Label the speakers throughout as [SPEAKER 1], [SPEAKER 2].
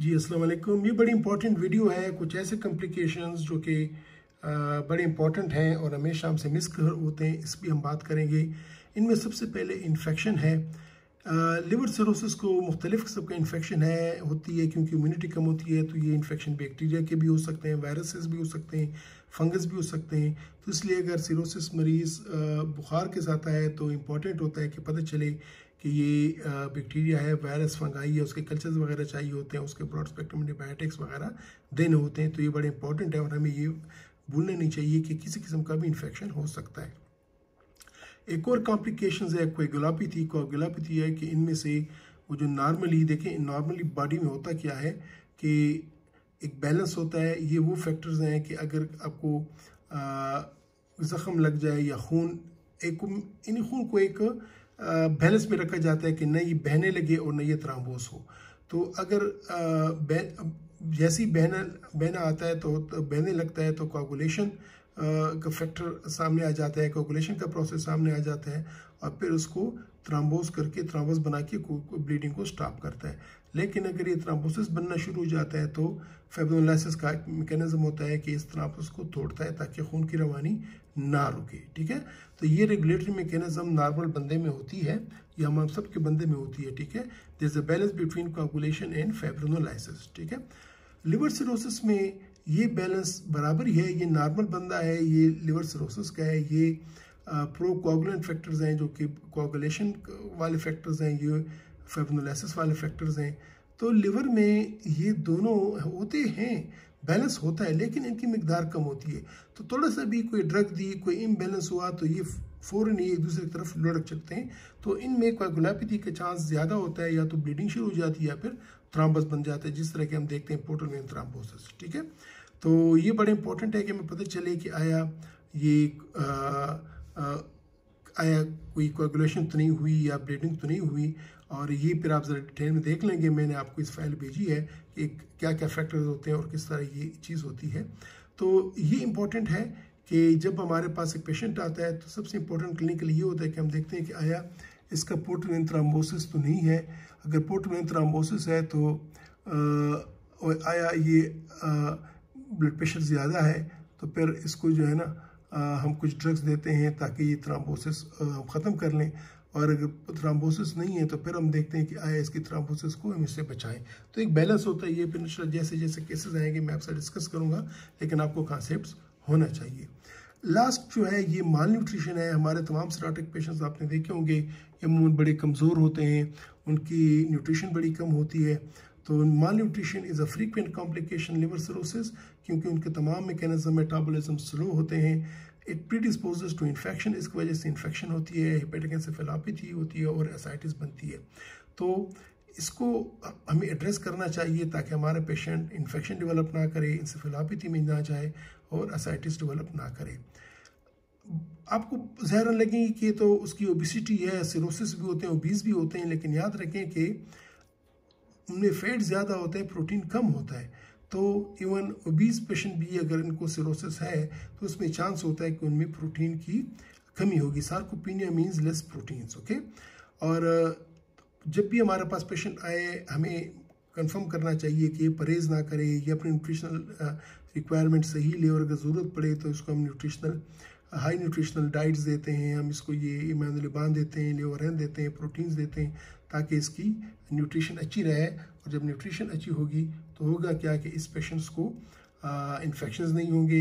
[SPEAKER 1] जी, अस्सलाम वालेकुम। ये बड़ी इंपॉर्टेंट वीडियो है। कुछ ऐसे कॉम्प्लिकेशंस जो कि बड़े इंपॉर्टेंट हैं और हमेशा हमसे मिस होते हैं, इस भी हम बात करेंगे। इनमें सबसे पहले इन्फेक्शन है। लिवर सरोसिस को मुख्तलिफ़ किस्म का इन्फेक्शन है, होती है क्योंकि इम्यूनिटी कम होती है तो ये इन्फेक्शन बैक्टीरिया के भी हो सकते हैं वायरसेस भी हो सकते हैं फंगस भी हो सकते हैं। तो इसलिए अगर सिरोसिस मरीज़ बुखार के साथ आए तो इंपॉर्टेंट होता है कि पता चले कि ये बैक्टीरिया है वायरस फंगाई है उसके कल्चर्स वगैरह चाहिए होते हैं, उसके ब्रॉड स्पेक्ट्रम एंटीबायोटिक्स वगैरह देने होते हैं तो ये बड़े इंपॉर्टेंट है और हमें ये भूलना नहीं चाहिए कि किसी किस्म का भी इन्फेक्शन हो सकता है। एक और कॉम्प्लिकेशन है कोई गुलापी कोगुलापैथी है कि इनमें से वो जो नॉर्मली देखें नॉर्मली बॉडी में होता क्या है कि एक बैलेंस होता है ये वो फैक्टर्स हैं कि अगर आपको ज़ख़म लग जाए या खून एक इन खून को एक बैलेंस में रखा जाता है कि न ये बहने लगे और न ये त्राम्बोस हो। तो अगर जैसी बहना बहना आता है तो, तो बहने लगता है तो कोगुलेशन का फैक्टर सामने आ जाता है कोगुलेशन का प्रोसेस सामने आ जाता है और फिर उसको त्राम्बोस करके त्राम्बोस बना के ब्लीडिंग को स्टॉप करता है। लेकिन अगर ये त्राम्बोसिस बनना शुरू हो जाता है तो फेब्रोलाइसिस का मैकेनिज्म होता है कि इस त्राम्बोस को तोड़ता है ताकि खून की रवानी ना रुके, ठीक है? तो ये रेगुलेटरी मैकेनिज्म नॉर्मल बंदे में होती है, या हम सब के बंदे में होती है, ठीक है? This a balance between coagulation and fibrinolysis ठीक है? लिवर सिरोसिस में ये बैलेंस बराबर ही है, ये नॉर्मल बंदा है, ये लिवर सिरोसिस का है, ये प्रो कोगुलेंट फैक्टर्स हैं जो कि कोगुलेशन वाले फैक्टर्स हैं, ये फेब्रोनोलाइसिस वाले फैक्टर्स हैं। तो लिवर में ये दोनों होते हैं बैलेंस होता है, लेकिन इनकी मकदार कम होती है। तो थोड़ा सा भी कोई ड्रग दी, कोई इम्बेलेंस हुआ तो ये फ़ौरन ही एक दूसरे की तरफ़ लुढ़क चलते हैं। तो इनमें कोगुलापैथी का चांस ज़्यादा होता है, या तो ब्लीडिंग शुरू हो जाती है, या फिर थ्राम्बस बन जाता है, जिस तरह के हम देखते हैं पोर्टल में थ्राम्बोसिस ठीक है? तो ये बड़ा इंपॉर्टेंट है कि हमें पता चले कि आया ये आ, आ, आया कोई कोगुलेशन तो नहीं हुई या ब्लीडिंग तो नहीं हुई और ये फिर आप ज़रा डिटेल में देख लेंगे। मैंने आपको इस फ़ाइल भेजी है कि क्या क्या फैक्टर्स होते हैं और किस तरह ये चीज़ होती है। तो ये इंपॉर्टेंट है कि जब हमारे पास एक पेशेंट आता है तो सबसे इम्पोर्टेंट क्लिनिकल ये होता है कि हम देखते हैं कि आया इसका पोर्टल थ्राम्बोसिस तो नहीं है। अगर पोर्टल थ्राम्बोसिस है तो आ, आया ये ब्लड प्रेशर ज़्यादा है तो फिर इसको जो है ना हम कुछ ड्रग्स देते हैं ताकि ये थ्राम्बोसिस ख़त्म कर लें। और अगर थ्राम्बोसिस नहीं है तो फिर हम देखते हैं कि, आया इसकी थ्राम्बोसिस को हम इससे बचाएँ। तो एक बैलेंस होता है ये, फिर जैसे जैसे केसेस आएँगे, मैं आपसे डिस्कस करूँगा, लेकिन आपको कॉन्सेप्ट होना चाहिए। लास्ट जो है, ये माल न्यूट्रिशन है। हमारे तमाम सराटिक पेशेंट्स आपने देखे होंगे, ये बड़े कमज़ोर होते हैं, उनकी न्यूट्रिशन बड़ी कम होती है। तो malnutrition is a frequent complication liver cirrhosis क्योंकि उनके तमाम मेकेनिज्म मेटाबॉलिज्म स्लो होते हैं। इट प्रीडिस्पोजेस टू इन्फेक्शन इसकी वजह से इन्फेक्शन होती है हेपेटिक एंसेफेलोपैथी होती है और एसाइटिस बनती है। तो इसको हमें एड्रेस करना चाहिए ताकि हमारे पेशेंट इन्फेक्शन डेवलप ना करे इंसेफेलोपैथी में ना जाए और एसाइटिस डेवलप ना करे। आपको जहर लगेंगी कि तो उसकी ओबिसिटी है सिरोसिस भी होते हैं ओबीज भी होते हैं, लेकिन याद रखें कि उनमें फैट ज़्यादा होता है प्रोटीन कम होता है तो इवन ओबीज पेशेंट भी अगर इनको सिरोसिस है तो उसमें चांस होता है कि उनमें प्रोटीन की कमी होगी। Sarcopenia means less proteins okay और, जब भी हमारे पास पेशेंट आए, हमें कंफर्म करना चाहिए कि परहेज़ ना करे, ये अपनी न्यूट्रिशनल रिक्वायरमेंट सही ले और अगर ज़रूरत पड़े तो इसको हम न्यूट्रिशनल हाई न्यूट्रिशनल डाइट्स देते हैं, हम इसको ये इमानुलबान देते हैं लेवरहन देते हैं प्रोटीन्स देते हैं। ताकि इसकी न्यूट्रिशन अच्छी रहे और जब न्यूट्रिशन अच्छी होगी तो होगा क्या कि इस पेशेंट्स को इन्फेक्शन नहीं होंगे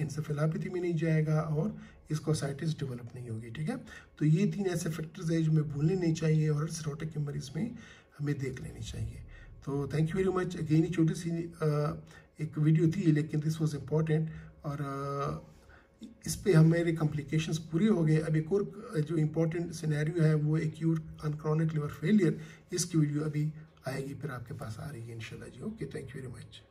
[SPEAKER 1] इंसेफेलापैथी में नहीं जाएगा और इसको साइटिस डेवलप नहीं होगी ठीक है? तो ये तीन ऐसे फैक्टर्स है जो हमें भूलने नहीं चाहिए और सिरोटिक के मरीज़ में हमें देख लेनी चाहिए। तो thank you very much again छोटी सी आ, एक वीडियो थी लेकिन दिस वॉज़ इंपॉर्टेंट और इस पे हमारे कॉम्प्लिकेशंस पूरे हो गए अब एक और जो इम्पोर्टेंट सिनेरियो है, वो acute on chronic liver failure इसकी वीडियो अभी आएगी, फिर आपके पास आ रही है इनशाला जी। Okay thank you very much